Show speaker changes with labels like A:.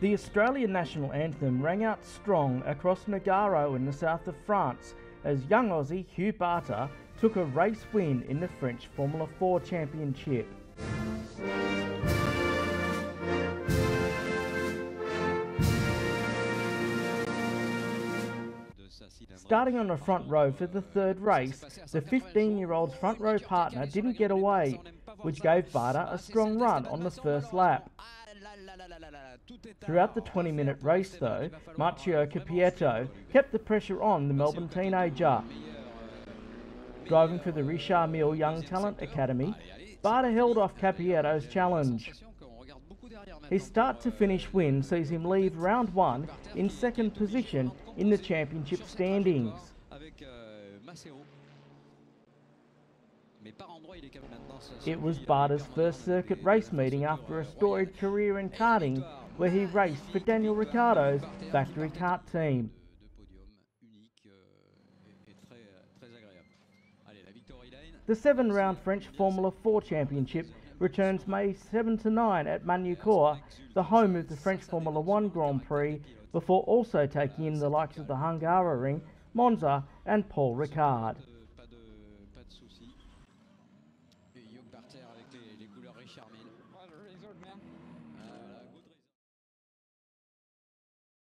A: The Australian national anthem rang out strong across Nogaro in the south of France as young Aussie Hugh Barter took a race win in the French Formula 4 Championship. Starting on the front row for the third race, the 15 year old's front row partner didn't get away, which gave Barter a strong run on the first lap. Throughout the 20 minute race, though, Matteo Capietto kept the pressure on the Melbourne teenager. Driving for the Richard Mille Young Talent Academy, Barter held off Capietto's challenge. His start to finish win sees him leave round one in second position in the championship standings. It was Barter's first circuit race meeting after a storied career in karting where he raced for Daniel Ricciardo's factory kart team. The seven round French Formula 4 Championship returns May 7 to 9 at Magny-Cours, the home of the French Formula 1 Grand Prix, before also taking in the likes of the Hungaroring, Monza and Paul Ricard. Hugh par terre avec les, couleurs Richard Mille.